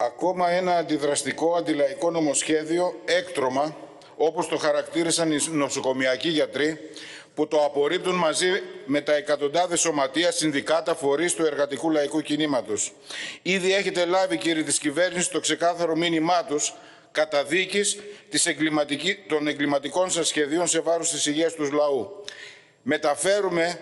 ακόμα ένα αντιδραστικό αντιλαϊκό νομοσχέδιο έκτρωμα, όπως το χαρακτήρισαν οι νοσοκομιακοί γιατροί, που το απορρίπτουν μαζί με τα εκατοντάδες σωματεία, συνδικάτα, φορείς του εργατικού λαϊκού κινήματος. Ήδη έχετε λάβει, κύριε της κυβέρνησης, το ξεκάθαρο μήνυμά τους καταδίκης των εγκληματικών σας σχεδίων σε βάρος της υγείας του λαού. Μεταφέρουμε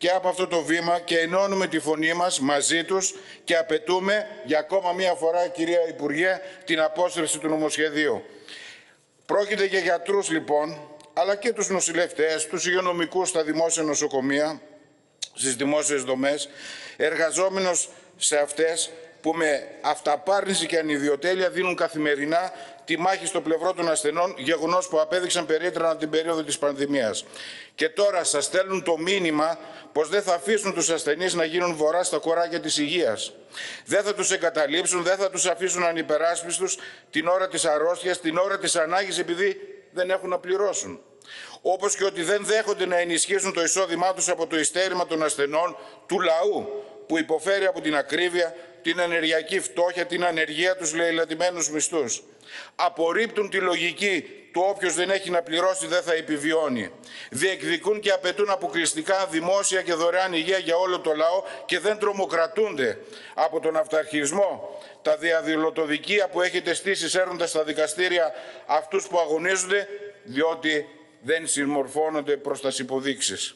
και από αυτό το βήμα και ενώνουμε τη φωνή μας μαζί τους και απαιτούμε για ακόμα μία φορά, κυρία Υπουργέ, την απόστρεψη του νομοσχεδίου. Πρόκειται για γιατρούς λοιπόν, αλλά και τους νοσηλευτές, τους υγειονομικούς στα δημόσια νοσοκομεία, στις δημόσιες δομές, εργαζόμενος σε αυτές που με αυταπάρνηση και ανιδιοτέλεια δίνουν καθημερινά τη μάχη στο πλευρό των ασθενών, γεγονός που απέδειξαν περίτρανα την περίοδο της πανδημίας. Και τώρα σας στέλνουν το μήνυμα πως δεν θα αφήσουν τους ασθενείς να γίνουν βορρά στα κοράκια της υγείας. Δεν θα τους εγκαταλείψουν, δεν θα τους αφήσουν ανυπεράσπιστους την ώρα της αρρώστιας, την ώρα της ανάγκης, επειδή δεν έχουν να πληρώσουν. Όπως και ότι δεν δέχονται να ενισχύσουν το εισόδημά τους από το ειστέρημα των ασθενών του λαού που υποφέρει από την ακρίβεια, την ενεργειακή φτώχεια, την ανεργία, τους λαιλατημένους μισθούς. Απορρίπτουν τη λογική του όποιος δεν έχει να πληρώσει δεν θα επιβιώνει. Διεκδικούν και απαιτούν αποκλειστικά δημόσια και δωρεάν υγεία για όλο το λαό και δεν τρομοκρατούνται από τον αυταρχισμό, τα διαδηλωτοδικεία που έχετε στήσει σέρνοντας στα δικαστήρια αυτούς που αγωνίζονται, διότι δεν συμμορφώνονται προς τα υποδείξεις.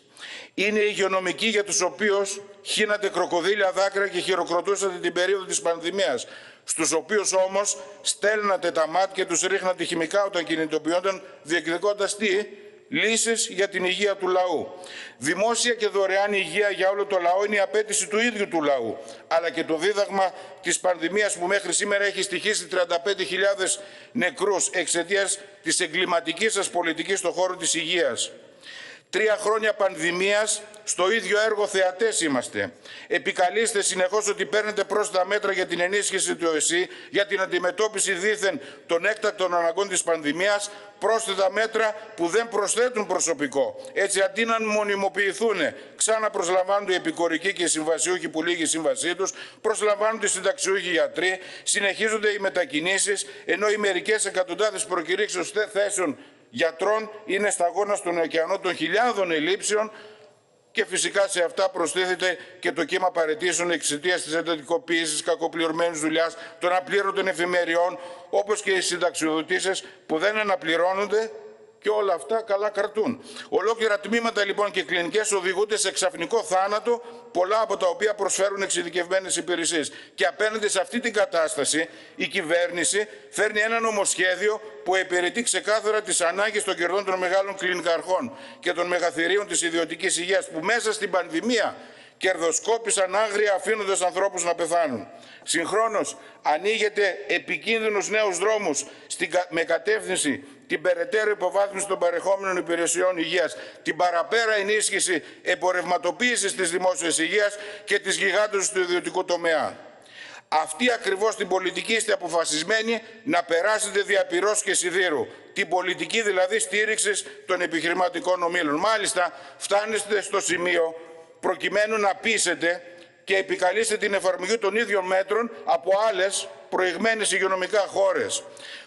Είναι οι υγειονομικοί για τους οποίους χύνατε κροκοδίλια δάκρυα και χειροκροτούσατε την περίοδο της πανδημίας, στους οποίους όμως στέλνατε τα μάτια και τους ρίχνατε χημικά όταν κινητοποιούνταν, διεκδικώντας τι, λύσεις για την υγεία του λαού. Δημόσια και δωρεάν υγεία για όλο το λαό είναι η απέτηση του ίδιου του λαού, αλλά και το δίδαγμα της πανδημίας που μέχρι σήμερα έχει στοιχήσει 35.000 νεκρούς εξαιτίας της εγκληματικής σας πολιτικής στον χώρο της υγείας. Τρία χρόνια πανδημίας, στο ίδιο έργο θεατές είμαστε. Επικαλείστε συνεχώς ότι παίρνετε πρόσθετα μέτρα για την ενίσχυση του ΕΣΥ, για την αντιμετώπιση δήθεν των έκτακτων αναγκών της πανδημίας, πρόσθετα μέτρα που δεν προσθέτουν προσωπικό. Έτσι αντί να μονιμοποιηθούν, ξανά προσλαμβάνουν οι επικορικοί και οι συμβασιούχοι που λύγει η σύμβασή τους, προσλαμβάνουν οι συνταξιούχοι γιατροί, συνεχίζονται οι μετακινήσεις, ενώ οι μερικές εκατοντάδες προκηρύξεως θέσεων γιατρών είναι σταγόνας στον ωκεανό των χιλιάδων ελλείψεων και φυσικά σε αυτά προστίθεται και το κύμα παρετήσεων εξαιτίας της εντατικοποίησης, κακοπληρωμένης δουλειάς, των απλήρωτων εφημεριών, όπως και οι συνταξιοδοτήσεις που δεν αναπληρώνονται και όλα αυτά καλά κρατούν. Ολόκληρα τμήματα λοιπόν και κλινικές οδηγούνται σε ξαφνικό θάνατο, πολλά από τα οποία προσφέρουν εξειδικευμένες υπηρεσίες. Και απέναντι σε αυτή την κατάσταση, η κυβέρνηση φέρνει ένα νομοσχέδιο που υπηρετεί ξεκάθαρα τις ανάγκες των κερδών των μεγάλων κλινικαρχών και των μεγαθυρίων της ιδιωτικής υγείας, που μέσα στην πανδημία κερδοσκόπησαν άγρια αφήνοντας ανθρώπους να πεθάνουν. Συγχρόνως ανοίγεται επικίνδυνους νέους δρόμους με κατεύθυνση την περαιτέρω υποβάθμιση των παρεχόμενων υπηρεσιών υγείας, την παραπέρα ενίσχυση εμπορευματοποίησης της δημόσιας υγείας και της γιγάντωσης του ιδιωτικού τομέα. Αυτή ακριβώς την πολιτική είστε αποφασισμένοι να περάσετε δια και σιδήρου. Την πολιτική δηλαδή στήριξης των επιχειρηματικών ομίλων. Μάλιστα φτάνεστε στο σημείο προκειμένου να πείσετε και επικαλείστε την εφαρμογή των ίδιων μέτρων από άλλες προηγμένες υγειονομικά χώρες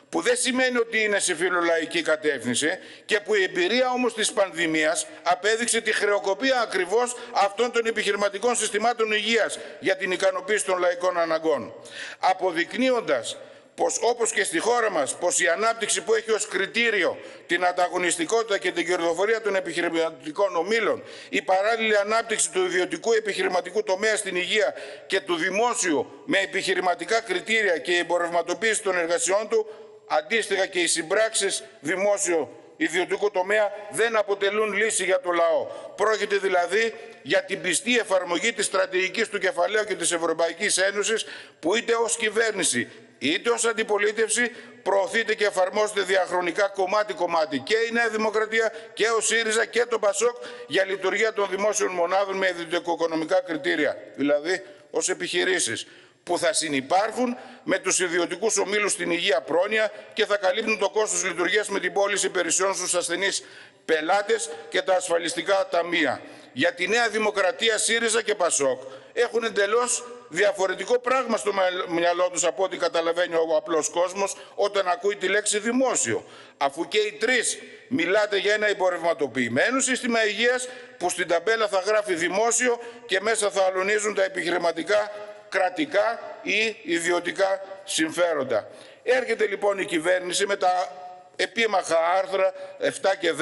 που δεν σημαίνει ότι είναι σε φιλολαϊκή κατεύθυνση και που η εμπειρία όμως της πανδημίας απέδειξε τη χρεοκοπία ακριβώς αυτών των επιχειρηματικών συστημάτων υγείας για την ικανοποίηση των λαϊκών αναγκών. Αποδεικνύοντας πως όπως και στη χώρα μας, πως η ανάπτυξη που έχει ως κριτήριο την ανταγωνιστικότητα και την κερδοφορία των επιχειρηματικών ομήλων, η παράλληλη ανάπτυξη του ιδιωτικού επιχειρηματικού τομέα στην υγεία και του δημόσιου με επιχειρηματικά κριτήρια και η εμπορευματοποίηση των εργασιών του, αντίστοιχα και οι συμπράξεις δημόσιο ιδιωτικού τομέα δεν αποτελούν λύση για το λαό. Πρόκειται δηλαδή για την πιστή εφαρμογή της στρατηγικής του κεφαλαίου και της Ευρωπαϊκής Ένωσης που είτε ως κυβέρνηση είτε ως αντιπολίτευση προωθείται και εφαρμόζεται διαχρονικά κομμάτι-κομμάτι και η Νέα Δημοκρατία και ο ΣΥΡΙΖΑ και το ΠΑΣΟΚ για λειτουργία των δημόσιων μονάδων με ιδιωτικο-οικονομικά κριτήρια, δηλαδή ως επιχειρήσεις που θα συνεπάρχουν με τους ιδιωτικούς ομίλους στην υγεία πρόνοια και θα καλύπτουν το κόστος λειτουργίας με την πώληση υπηρεσιών στους ασθενείς πελάτες και τα ασφαλιστικά ταμεία. Για τη Νέα Δημοκρατία, ΣΥΡΙΖΑ και ΠΑΣΟΚ έχουν εντελώς διαφορετικό πράγμα στο μυαλό τους από ό,τι καταλαβαίνει ο απλός κόσμος όταν ακούει τη λέξη δημόσιο. Αφού και οι τρεις μιλάτε για ένα υπορευματοποιημένο σύστημα υγείας που στην ταμπέλα θα γράφει δημόσιο και μέσα θα αλωνίζουν τα επιχειρηματικά, κρατικά ή ιδιωτικά συμφέροντα. Έρχεται λοιπόν η κυβέρνηση με τα επίμαχα άρθρα 7 και 10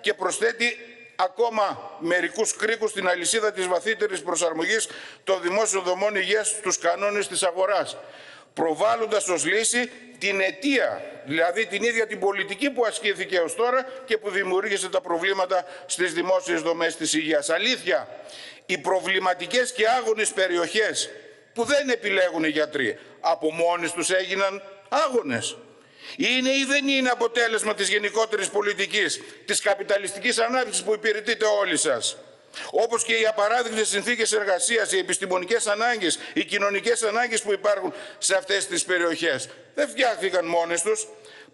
και προσθέτει ακόμα μερικούς κρίκους στην αλυσίδα της βαθύτερης προσαρμογής των δημόσιων δομών υγείας στους κανόνες της αγοράς προβάλλοντας ως λύση την αιτία, δηλαδή την ίδια την πολιτική που ασκήθηκε ως τώρα και που δημιούργησε τα προβλήματα στις δημόσιες δομές της υγείας. Αλήθεια, οι προβληματικές και άγονες περιοχές που δεν επιλέγουν οι γιατροί, από μόνες τους έγιναν άγονες. Είναι ή δεν είναι αποτέλεσμα της γενικότερης πολιτικής, της καπιταλιστικής ανάπτυξης που υπηρετείτε όλοι σας. Όπως και οι απαράδεκτες συνθήκες εργασίας, οι επιστημονικές ανάγκες, οι κοινωνικές ανάγκες που υπάρχουν σε αυτές τις περιοχές. Δεν φτιάχτηκαν μόνες τους,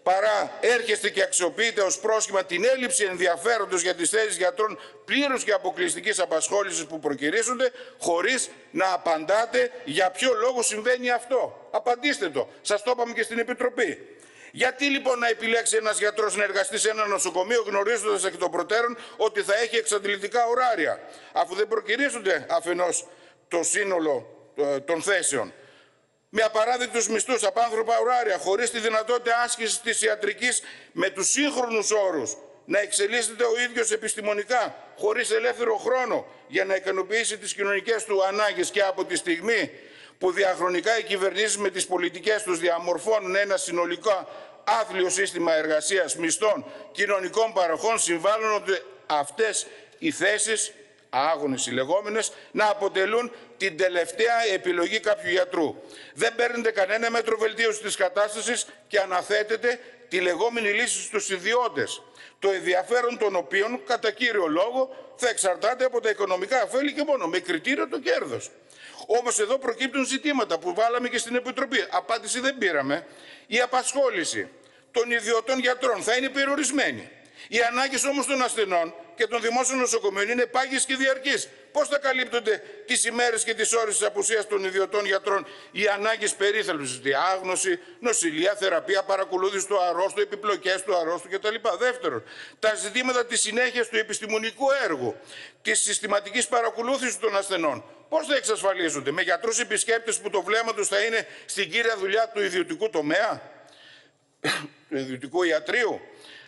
παρά έρχεστε και αξιοποιείτε ως πρόσχημα την έλλειψη ενδιαφέροντος για τις θέσεις γιατρών πλήρους και αποκλειστικής απασχόλησης που προκυρήσονται, χωρίς να απαντάτε για ποιο λόγο συμβαίνει αυτό. Απαντήστε το. Σας το είπαμε και στην Επιτροπή. Γιατί λοιπόν να επιλέξει ένας γιατρός να εργαστεί σε ένα νοσοκομείο γνωρίζοντας εκ των προτέρων ότι θα έχει εξαντλητικά ωράρια, αφού δεν προκυρήσονται αφενός το σύνολο ε, των θέσεων. Με απαράδεκτους μισθούς, απάνθρωπα ωράρια, χωρίς τη δυνατότητα άσκησης της ιατρικής με τους σύγχρονους όρους, να εξελίσσεται ο ίδιος επιστημονικά, χωρίς ελεύθερο χρόνο, για να ικανοποιήσει τις κοινωνικές του ανάγκες και από τη στιγμή που διαχρονικά οι κυβερνήσεις με τις πολιτικές τους διαμορφώνουν ένα συνολικό άθλιο σύστημα εργασίας, μισθών, κοινωνικών παροχών, συμβάλλουν ότι αυτές οι θέσεις, άγονες οι λεγόμενες, να αποτελούν την τελευταία επιλογή κάποιου γιατρού. Δεν παίρνετε κανένα μέτρο βελτίωσης της κατάστασης και αναθέτετε τη λεγόμενη λύση στους ιδιώτες, το ενδιαφέρον των οποίων, κατά κύριο λόγο, θα εξαρτάται από τα οικονομικά ωφέλη και μόνο, με κριτήριο το κέρδος. Όμως εδώ προκύπτουν ζητήματα που βάλαμε και στην Επιτροπή. Απάντηση δεν πήραμε. Η απασχόληση των ιδιωτών γιατρών θα είναι περιορισμένη. Οι ανάγκες όμως των ασθενών και των δημόσιων νοσοκομείων είναι πάγιες και διαρκείς. Πώς θα καλύπτονται τις ημέρες και τις ώρες της απουσίας των ιδιωτών γιατρών; Οι ανάγκες περίθαλψης, διάγνωση, νοσηλεία, θεραπεία, παρακολούθηση του αρρώστου, επιπλοκές του αρρώστου κτλ. Δεύτερον, τα ζητήματα της συνέχειας του επιστημονικού έργου, της συστηματικής παρακολούθησης των ασθενών. Πώς θα εξασφαλίζονται, με γιατρούς επισκέπτες που το βλέμμα τους θα είναι στην κύρια δουλειά του ιδιωτικού τομέα, του ιδιωτικού ιατρίου.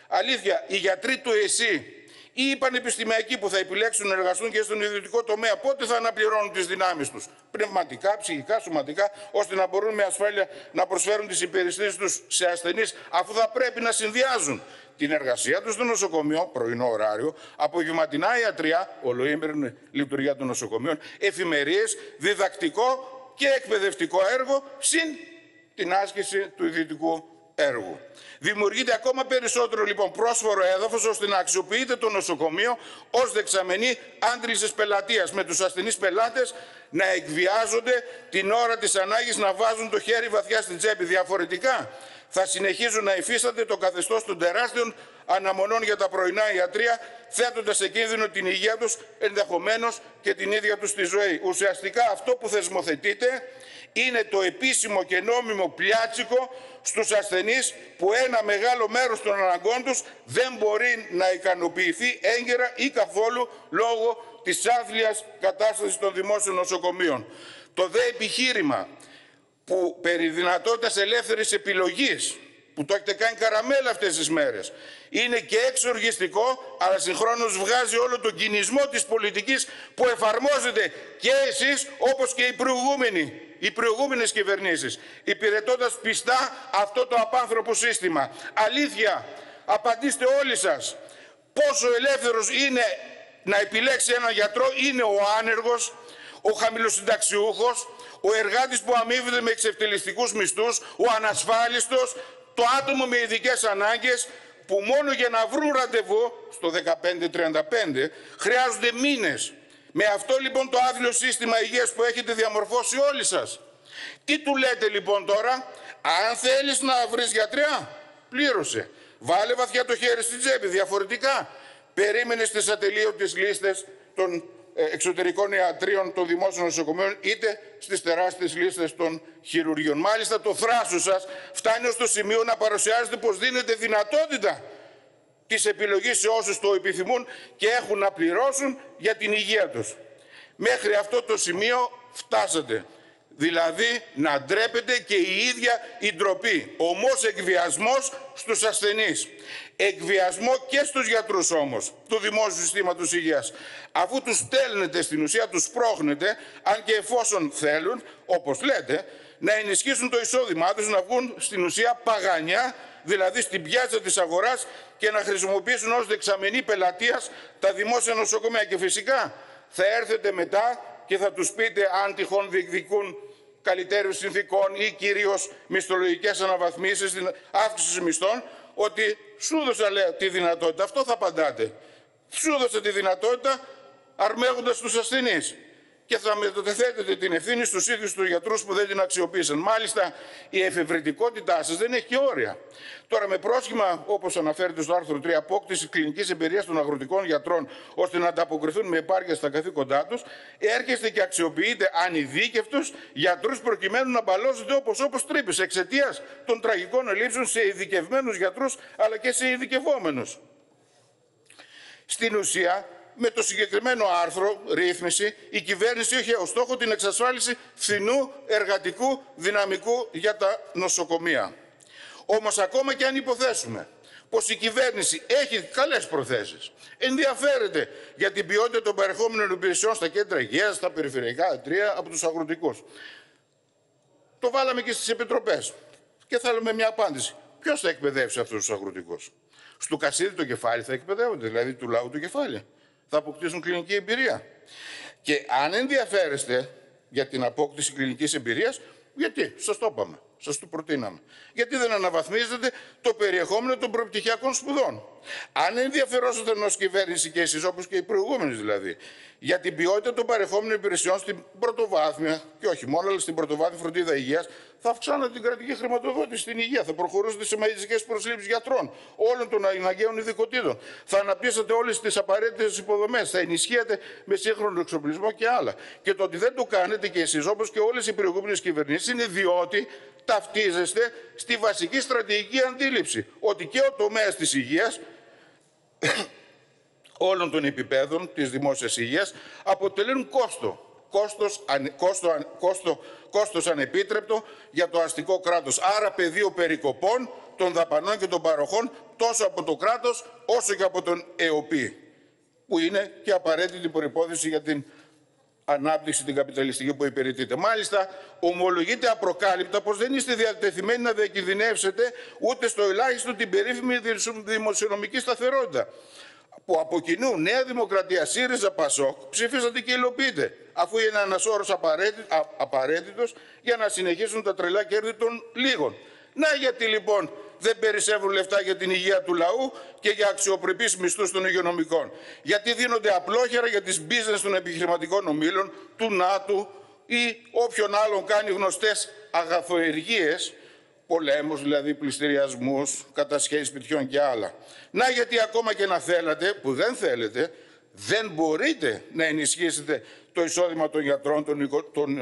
Αλήθεια, οι γιατροί του ΕΣΥ ή οι πανεπιστημιακοί που θα επιλέξουν να εργαστούν και στον ιδιωτικό τομέα, πότε θα αναπληρώνουν τις δυνάμεις τους, πνευματικά, ψυχικά, σωματικά, ώστε να μπορούν με ασφάλεια να προσφέρουν τις υπηρεσίες τους σε ασθενείς, αφού θα πρέπει να συνδυάζουν την εργασία τους στο νοσοκομείο, πρωινό ωράριο, απογευματινά ιατρία, ολοήμερη λειτουργία των νοσοκομείων, εφημερίες, διδακτικό και εκπαιδευτικό έργο, συν την άσκηση του ιδιωτικού έργου. Δημιουργείται ακόμα περισσότερο λοιπόν πρόσφορο έδαφος ώστε να αξιοποιείται το νοσοκομείο ως δεξαμενή άντληση πελατείας με τους ασθενείς πελάτες να εκβιάζονται την ώρα της ανάγκης να βάζουν το χέρι βαθιά στην τσέπη. Διαφορετικά θα συνεχίζουν να υφίστανται το καθεστώς των τεράστιων αναμονών για τα πρωινά ιατρία, θέτοντας σε κίνδυνο την υγεία τους, ενδεχομένως και την ίδια τους τη ζωή. Ουσιαστικά αυτό που θεσμοθετείται είναι το επίσημο και νόμιμο πλιάτσικο στους ασθενείς που ένα μεγάλο μέρος των αναγκών τους δεν μπορεί να ικανοποιηθεί έγκαιρα ή καθόλου λόγω της άθλιας κατάστασης των δημόσιων νοσοκομείων. Το δε επιχείρημα που περί δυνατότητας ελεύθερης επιλογής που το έχετε κάνει καραμέλα αυτές τις μέρες. Είναι και εξοργιστικό, αλλά συγχρόνως βγάζει όλο τον κινησμό της πολιτικής που εφαρμόζεται και εσείς όπως και οι προηγούμενοι, οι προηγούμενες κυβερνήσεις, υπηρετώντας πιστά αυτό το απάνθρωπο σύστημα. Αλήθεια, απαντήστε όλοι σας, πόσο ελεύθερος είναι να επιλέξει έναν γιατρό, είναι ο άνεργος, ο χαμηλοσυνταξιούχος, ο εργάτης που αμείβεται με εξευτελιστικούς μισθούς, ο ανασφάλιστος, το άτομο με ειδικές ανάγκες που μόνο για να βρουν ραντεβού στο 1535 χρειάζονται μήνες. Με αυτό λοιπόν το άθλιο σύστημα υγείας που έχετε διαμορφώσει όλοι σας. Τι του λέτε λοιπόν τώρα, αν θέλεις να βρεις γιατριά, πλήρωσε. Βάλε βαθιά το χέρι στην τσέπη, διαφορετικά. Περίμενες στις ατελείωτες λίστες των ε, εξωτερικών ιατρίων των δημόσιων νοσοκομείων είτε στις τεράστιες λίστες των χειρουργείων. Μάλιστα το θράσος σας φτάνει στο σημείο να παρουσιάζεται πως δίνεται δυνατότητα της επιλογής σε όσους το επιθυμούν και έχουν να πληρώσουν για την υγεία τους. Μέχρι αυτό το σημείο φτάσατε. Δηλαδή να ντρέπεται και η ίδια η ντροπή. Ομός εκβιασμός στους ασθενείς. Εκβιασμό και στους γιατρούς όμως του δημόσιου συστήματος υγείας. Αφού τους στέλνετε στην ουσία, τους πρόχνετε, αν και εφόσον θέλουν, όπως λέτε, να ενισχύσουν το εισόδημά τους, να βγουν στην ουσία παγανιά, δηλαδή στην πιάτσα της αγοράς και να χρησιμοποιήσουν ως δεξαμενή πελατείας τα δημόσια νοσοκομεία. Και φυσικά θα έρθετε μετά και θα τους πείτε αν τυχόν διεκδικούν καλύτερους συνθήκων ή κυρίως μισθολογικές αναβαθμίσεις, αύξηση μισθών, ότι σου έδωσα λέει, τη δυνατότητα. Αυτό θα απαντάτε. Σου έδωσα τη δυνατότητα αρμέγοντας τους ασθενείς και θα μετατεθέτετε την ευθύνη στους ίδιους τους γιατρούς που δεν την αξιοποίησαν. Μάλιστα, η εφευρετικότητά σας δεν έχει και όρια. Τώρα, με πρόσχημα, όπως αναφέρεται στο άρθρο 3, απόκτηση κλινικής εμπειρίας των αγροτικών γιατρών, ώστε να ανταποκριθούν με επάρκεια στα καθήκοντά τους, έρχεστε και αξιοποιείτε ανειδίκευτους γιατρούς προκειμένου να μπαλώσετε όπως όπως τρύπες εξαιτίας των τραγικών ελλείψεων σε ειδικευμένους γιατρούς αλλά και σε ειδικευόμενους. Στην ουσία, με το συγκεκριμένο άρθρο, ρύθμιση, η κυβέρνηση έχει ως στόχο την εξασφάλιση φθηνού εργατικού δυναμικού για τα νοσοκομεία. Όμως ακόμα και αν υποθέσουμε πως η κυβέρνηση έχει καλές προθέσεις, ενδιαφέρεται για την ποιότητα των παρεχόμενων υπηρεσιών στα κέντρα υγείας, στα περιφερειακά ατρία, από τους αγροτικούς. Το βάλαμε και στις επιτροπές και θέλουμε μια απάντηση. Ποιος θα εκπαιδεύσει αυτούς τους αγροτικούς; Στο κασίδι το κεφάλι θα εκπαιδεύονται, δηλαδή του λαού το κεφάλι θα αποκτήσουν κλινική εμπειρία. Και αν ενδιαφέρεστε για την απόκτηση κλινικής εμπειρίας, γιατί, σας το είπαμε, σας το προτείναμε. Γιατί δεν αναβαθμίζετε το περιεχόμενο των προπτυχιακών σπουδών. Αν ενδιαφερόσατε ενός κυβέρνηση και εσείς, όπως και οι προηγούμενοι δηλαδή, για την ποιότητα των παρεχόμενων υπηρεσιών στην πρωτοβάθμια, και όχι μόνο, αλλά στην πρωτοβάθμια φροντίδα υγείας, θα αυξάνονται την κρατική χρηματοδότηση στην υγεία. Θα προχωρούσατε σε μαζικέ προσλήψεις γιατρών, όλων των αναγκαίων ειδικοτήτων. Θα αναπτύσσετε όλες τις απαραίτητες υποδομές. Θα ενισχύετε με σύγχρονο εξοπλισμό και άλλα. Και το ότι δεν το κάνετε κι εσείς, όπως και όλες οι προηγούμενες κυβερνήσεις, είναι διότι ταυτίζεστε στη βασική στρατηγική αντίληψη ότι και ο τομέας της υγείας όλων των επιπέδων της δημόσιας υγείας αποτελούν κόστο. Κόστος, κόστο, κόστο, κόστος ανεπίτρεπτο για το αστικό κράτος. Άρα πεδίο περικοπών των δαπανών και των παροχών τόσο από το κράτος όσο και από τον ΕΟΠΗ που είναι και απαραίτητη προϋπόθεση για την ανάπτυξη την καπιταλιστική που υπηρετείται. Μάλιστα, ομολογείται απροκάλυπτα πως δεν είστε διατεθειμένοι να διακινδυνεύσετε ούτε στο ελάχιστο την περίφημη δημοσιονομική σταθερότητα που από κοινού Νέα Δημοκρατία, ΣΥΡΙΖΑ, ΠΑΣΟΚ ψηφίσατε και υλοποιείτε, αφού είναι ένας όρος απαραίτητος για να συνεχίσουν τα τρελά κέρδη των λίγων. Να γιατί λοιπόν δεν περισσεύουν λεφτά για την υγεία του λαού και για αξιοπρεπείς μισθούς των υγειονομικών. Γιατί δίνονται απλόχερα για τις business των επιχειρηματικών ομίλων, του ΝΑΤΟ ή όποιον άλλον κάνει γνωστές αγαθοεργίες πολέμους, δηλαδή πληστηριασμούς, κατασχέσεις σπιτιών και άλλα. Να γιατί ακόμα και να θέλατε, που δεν θέλετε, δεν μπορείτε να ενισχύσετε το εισόδημα των γιατρών, των, των,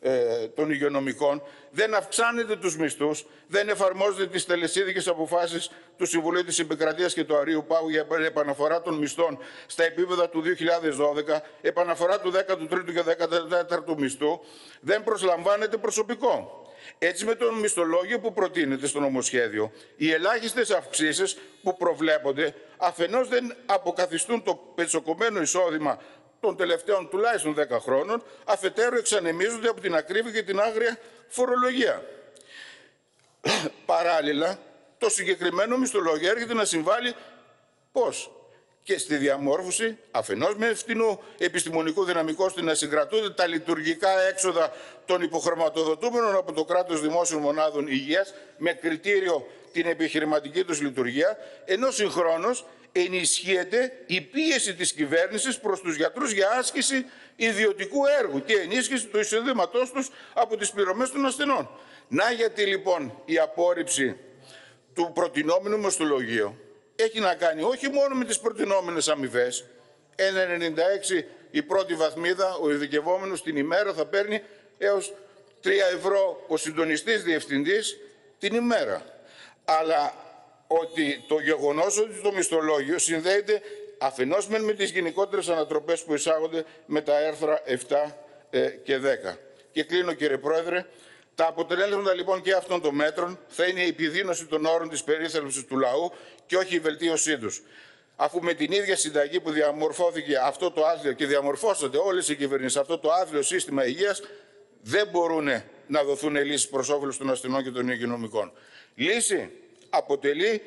ε, των υγειονομικών, δεν αυξάνετε τους μισθούς, δεν εφαρμόζετε τις τελεσίδικες αποφάσεις του Συμβουλίου της Επικρατείας και του Αρίου Πάγου για επαναφορά των μισθών στα επίπεδα του 2012, επαναφορά του 13ου και 14ου μισθού, δεν προσλαμβάνετε προσωπικό. Έτσι με τον μισθολόγιο που προτείνεται στο νομοσχέδιο, οι ελάχιστες αυξήσεις που προβλέπονται αφενός δεν αποκαθιστούν το πετσοκομμένο εισόδημα των τελευταίων τουλάχιστον 10 χρόνων, αφετέρου εξανεμίζονται από την ακρίβεια και την άγρια φορολογία. Παράλληλα, το συγκεκριμένο μισθολόγιο έρχεται να συμβάλλει πώς; Και στη διαμόρφωση αφενός με φτηνού επιστημονικού δυναμικού ώστε να συγκρατούνται τα λειτουργικά έξοδα των υποχρηματοδοτούμενων από το κράτος δημόσιων μονάδων υγείας με κριτήριο την επιχειρηματική τους λειτουργία, ενώ συγχρόνως ενισχύεται η πίεση της κυβέρνησης προς τους γιατρούς για άσκηση ιδιωτικού έργου και ενίσχυση του εισοδήματός τους από τις πληρωμές των ασθενών. Να γιατί λοιπόν η απόρριψη του προτινόμενου μοστολογίου έχει να κάνει όχι μόνο με τις προτινόμενες αμοιβές, 1,96 η πρώτη βαθμίδα, ο ειδικευόμενος την ημέρα θα παίρνει έως 3 ευρώ ο συντονιστής διευθυντής την ημέρα. Αλλά ότι το γεγονός ότι το μισθολόγιο συνδέεται αφενός μεν με τις γενικότερες ανατροπές που εισάγονται με τα έρθρα 7 ε, και 10. Και κλείνω κύριε Πρόεδρε, τα αποτελέσματα λοιπόν και αυτών των μέτρων θα είναι η επιδείνωση των όρων της περίθαλψης του λαού και όχι η βελτίωσή τους. Αφού με την ίδια συνταγή που διαμορφώθηκε αυτό το άθλιο και διαμορφώσατε όλες οι κυβερνήσεις αυτό το άθλιο σύστημα υγείας δεν μπορούν να δοθούν λύσεις προς όφελος των ασθενών και των υγειονομικών. Λύση αποτελεί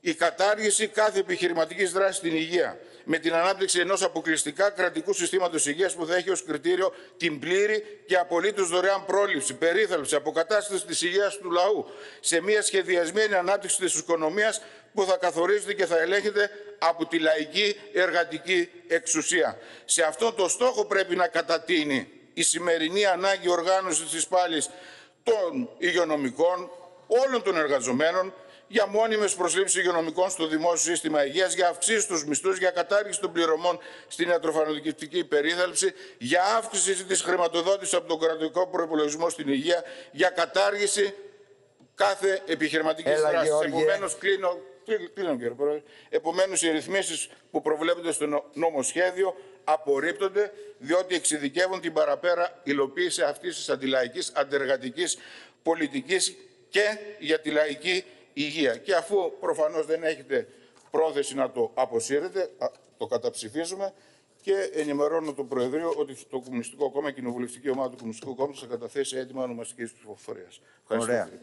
η κατάργηση κάθε επιχειρηματικής δράσης στην υγεία με την ανάπτυξη ενός αποκλειστικά κρατικού συστήματος υγείας που θα έχει ως κριτήριο την πλήρη και απολύτως δωρεάν πρόληψη, περίθαλψη, αποκατάσταση της υγείας του λαού σε μια σχεδιασμένη ανάπτυξη της οικονομίας που θα καθορίζεται και θα ελέγχεται από τη λαϊκή εργατική εξουσία. Σε αυτό το στόχο πρέπει να κατατείνει η σημερινή ανάγκη οργάνωσης της πάλης των υγειονομικών, όλων των εργαζομένων, για μόνιμες προσλήψεις υγειονομικών στο δημόσιο σύστημα υγείας, για αυξήσεις στους μισθούς, για κατάργηση των πληρωμών στην ιατροφαρμακευτική περίθαλψη, για αύξηση της χρηματοδότησης από τον κρατικό προπολογισμό στην υγεία, για κατάργηση κάθε επιχειρηματικής δράσης. Επομένως, κλείνω, κλείνω κύριε Πρόεδρε. Επομένως, οι ρυθμίσεις που προβλέπονται στο νομοσχέδιο απορρίπτονται διότι εξειδικεύουν την παραπέρα υλοποίηση αυτής της αντιλαϊκής αντεργατικής πολιτικής και για τη λαϊκή υγεία. Και αφού προφανώς δεν έχετε πρόθεση να το αποσύρετε, το καταψηφίζουμε και ενημερώνω το Προεδρείο ότι το Κομμουνιστικό Κόμμα, η Κοινοβουλευτική Ομάδα του Κομμουνιστικού Κόμματος θα καταθέσει έτοιμα ονομαστικής ψηφοφορίας. Ευχαριστώ.